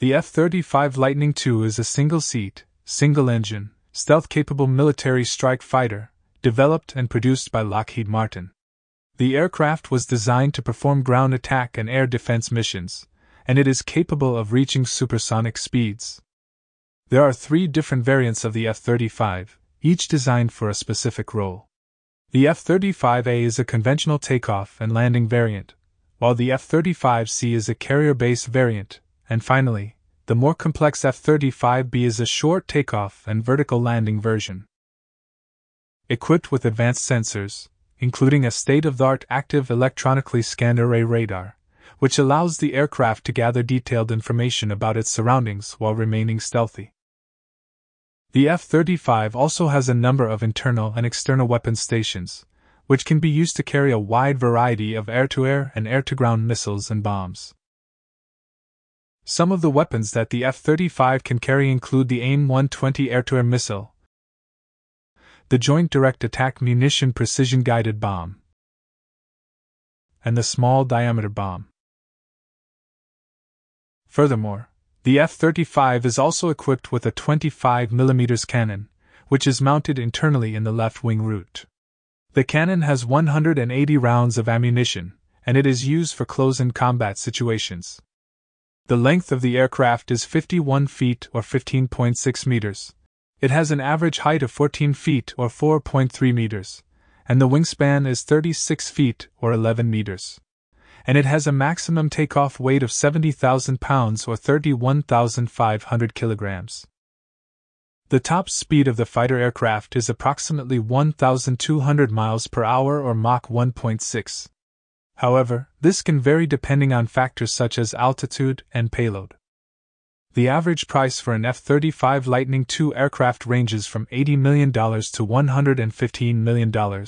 The F 35 Lightning II is a single seat, single engine, stealth capable military strike fighter, developed and produced by Lockheed Martin. The aircraft was designed to perform ground attack and air defense missions, and it is capable of reaching supersonic speeds. There are three different variants of the F 35, each designed for a specific role. The F 35A is a conventional takeoff and landing variant, while the F 35C is a carrier base variant, and finally, the more complex F 35B is a short takeoff and vertical landing version. Equipped with advanced sensors, including a state of the art active electronically scanned array radar, which allows the aircraft to gather detailed information about its surroundings while remaining stealthy. The F 35 also has a number of internal and external weapon stations, which can be used to carry a wide variety of air to air and air to ground missiles and bombs. Some of the weapons that the F 35 can carry include the AIM 120 air to air missile, the Joint Direct Attack Munition Precision Guided Bomb, and the Small Diameter Bomb. Furthermore, the F 35 is also equipped with a 25 mm cannon, which is mounted internally in the left wing root. The cannon has 180 rounds of ammunition, and it is used for close in combat situations. The length of the aircraft is 51 feet or 15.6 meters, it has an average height of 14 feet or 4.3 meters, and the wingspan is 36 feet or 11 meters. And it has a maximum takeoff weight of 70,000 pounds or 31,500 kilograms. The top speed of the fighter aircraft is approximately 1,200 miles per hour or Mach 1.6. However, this can vary depending on factors such as altitude and payload. The average price for an F 35 Lightning II aircraft ranges from $80 million to $115 million,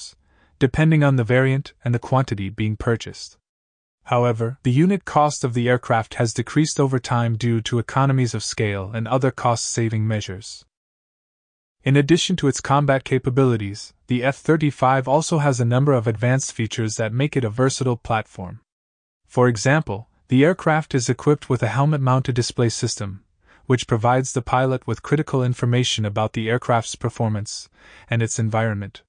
depending on the variant and the quantity being purchased. However, the unit cost of the aircraft has decreased over time due to economies of scale and other cost saving measures. In addition to its combat capabilities, the F 35 also has a number of advanced features that make it a versatile platform. For example, the aircraft is equipped with a helmet mounted display system, which provides the pilot with critical information about the aircraft's performance and its environment.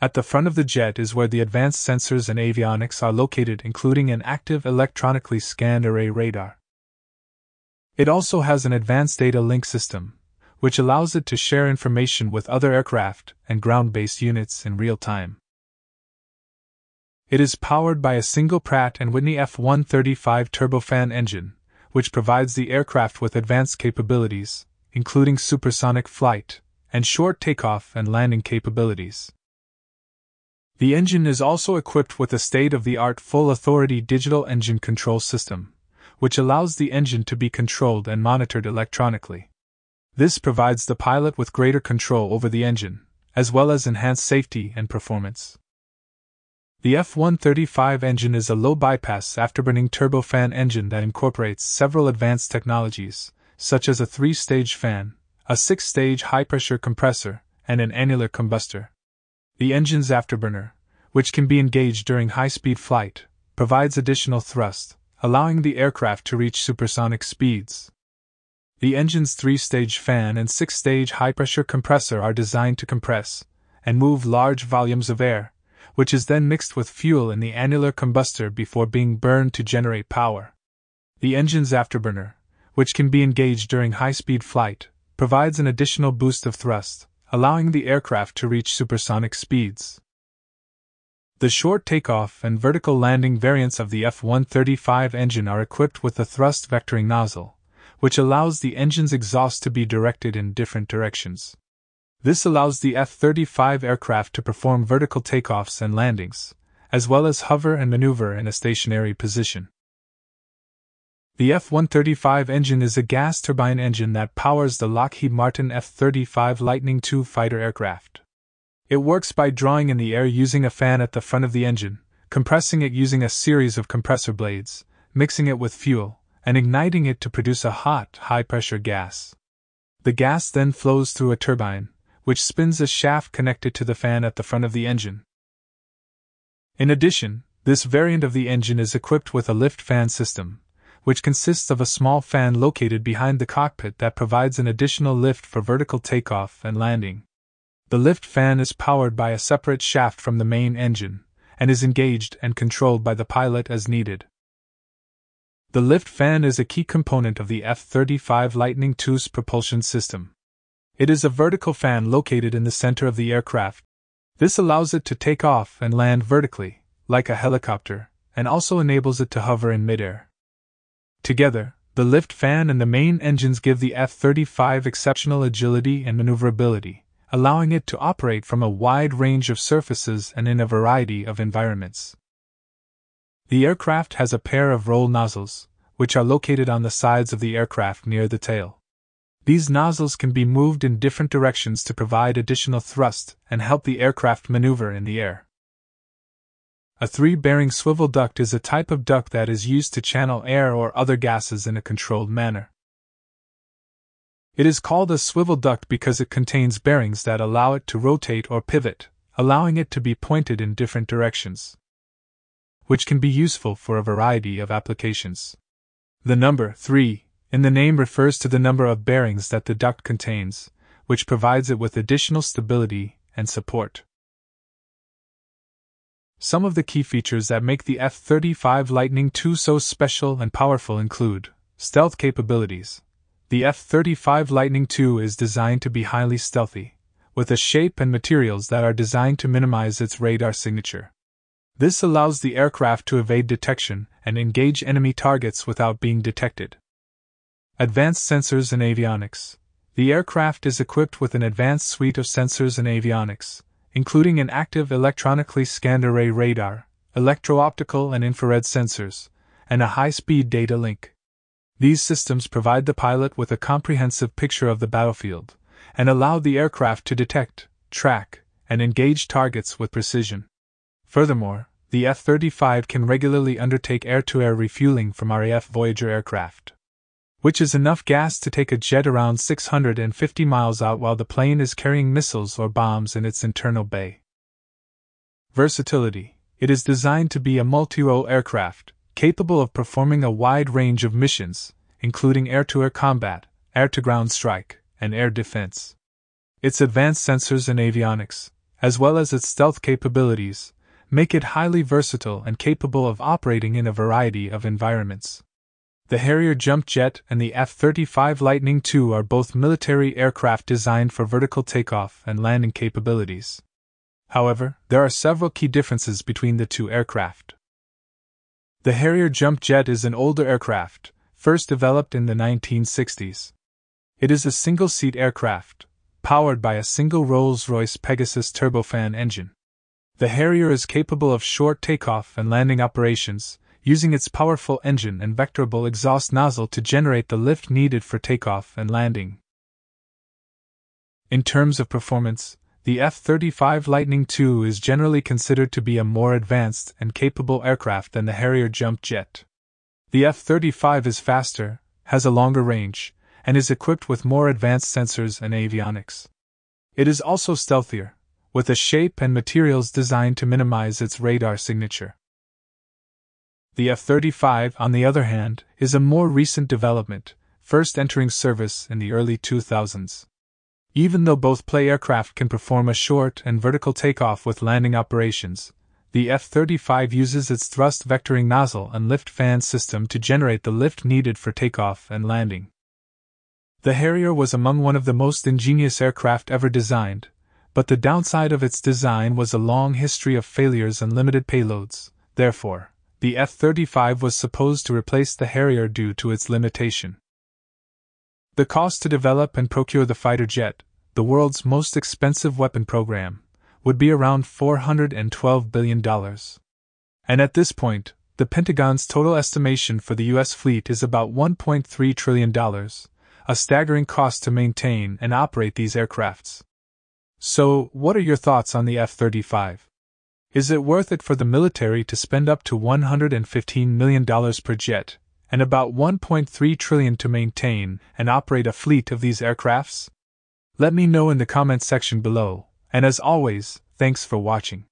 At the front of the jet is where the advanced sensors and avionics are located, including an active electronically scanned array radar. It also has an advanced data link system, which allows it to share information with other aircraft and ground based units in real time. It is powered by a single Pratt & Whitney F135 turbofan engine, which provides the aircraft with advanced capabilities, including supersonic flight and short takeoff and landing capabilities. The engine is also equipped with a state of the art full authority digital engine control system, which allows the engine to be controlled and monitored electronically. This provides the pilot with greater control over the engine, as well as enhanced safety and performance. The F 135 engine is a low bypass afterburning turbofan engine that incorporates several advanced technologies, such as a three stage fan, a six stage high pressure compressor, and an annular combustor. The engine's afterburner, which can be engaged during high speed flight, provides additional thrust, allowing the aircraft to reach supersonic speeds. The engine's three stage fan and six stage high pressure compressor are designed to compress and move large volumes of air which is then mixed with fuel in the annular combustor before being burned to generate power. The engine's afterburner, which can be engaged during high speed flight, provides an additional boost of thrust, allowing the aircraft to reach supersonic speeds. The short takeoff and vertical landing variants of the F 135 engine are equipped with a thrust vectoring nozzle, which allows the engine's exhaust to be directed in different directions. This allows the F 35 aircraft to perform vertical takeoffs and landings, as well as hover and maneuver in a stationary position. The F 135 engine is a gas turbine engine that powers the Lockheed Martin F 35 Lightning II fighter aircraft. It works by drawing in the air using a fan at the front of the engine, compressing it using a series of compressor blades, mixing it with fuel, and igniting it to produce a hot, high pressure gas. The gas then flows through a turbine, which spins a shaft connected to the fan at the front of the engine. In addition, this variant of the engine is equipped with a lift fan system, which consists of a small fan located behind the cockpit that provides an additional lift for vertical takeoff and landing. The lift fan is powered by a separate shaft from the main engine, and is engaged and controlled by the pilot as needed. The lift fan is a key component of the F 35 Lightning II's propulsion system. It is a vertical fan located in the center of the aircraft. This allows it to take off and land vertically, like a helicopter, and also enables it to hover in midair. Together, the lift fan and the main engines give the F 35 exceptional agility and maneuverability, allowing it to operate from a wide range of surfaces and in a variety of environments. The aircraft has a pair of roll nozzles, which are located on the sides of the aircraft near the tail. These nozzles can be moved in different directions to provide additional thrust and help the aircraft maneuver in the air. A three bearing swivel duct is a type of duct that is used to channel air or other gases in a controlled manner. It is called a swivel duct because it contains bearings that allow it to rotate or pivot, allowing it to be pointed in different directions, which can be useful for a variety of applications. The number 3 in the name refers to the number of bearings that the duct contains, which provides it with additional stability and support. Some of the key features that make the F 35 Lightning II so special and powerful include stealth capabilities. The F 35 Lightning II is designed to be highly stealthy, with a shape and materials that are designed to minimize its radar signature. This allows the aircraft to evade detection and engage enemy targets without being detected. Advanced Sensors and Avionics The aircraft is equipped with an advanced suite of sensors and avionics, including an active electronically scanned array radar, electro optical and infrared sensors, and a high speed data link. These systems provide the pilot with a comprehensive picture of the battlefield and allow the aircraft to detect, track, and engage targets with precision. Furthermore, the F 35 can regularly undertake air to air refueling from RAF Voyager aircraft which is enough gas to take a jet around 650 miles out while the plane is carrying missiles or bombs in its internal bay. Versatility It is designed to be a multi role aircraft, capable of performing a wide range of missions, including air to air combat, air to ground strike, and air defense. Its advanced sensors and avionics, as well as its stealth capabilities, make it highly versatile and capable of operating in a variety of environments. The Harrier Jump Jet and the F 35 Lightning II are both military aircraft designed for vertical takeoff and landing capabilities. However, there are several key differences between the two aircraft. The Harrier Jump Jet is an older aircraft, first developed in the 1960s. It is a single seat aircraft, powered by a single Rolls Royce Pegasus turbofan engine. The Harrier is capable of short takeoff and landing operations, using its powerful engine and vectorable exhaust nozzle to generate the lift needed for takeoff and landing. In terms of performance, the F 35 Lightning II is generally considered to be a more advanced and capable aircraft than the Harrier jump jet. The F 35 is faster, has a longer range, and is equipped with more advanced sensors and avionics. It is also stealthier, with a shape and materials designed to minimize its radar signature. The F 35, on the other hand, is a more recent development, first entering service in the early 2000s. Even though both play aircraft can perform a short and vertical takeoff with landing operations, the F 35 uses its thrust vectoring nozzle and lift fan system to generate the lift needed for takeoff and landing. The Harrier was among one of the most ingenious aircraft ever designed, but the downside of its design was a long history of failures and limited payloads, therefore, the F 35 was supposed to replace the Harrier due to its limitation. The cost to develop and procure the fighter jet, the world's most expensive weapon program, would be around $412 billion. And at this point, the Pentagon's total estimation for the U.S. fleet is about $1.3 trillion, a staggering cost to maintain and operate these aircrafts. So, what are your thoughts on the F 35? Is it worth it for the military to spend up to $115 million per jet, and about 1.3 trillion to maintain and operate a fleet of these aircrafts? Let me know in the comments section below, and as always, thanks for watching.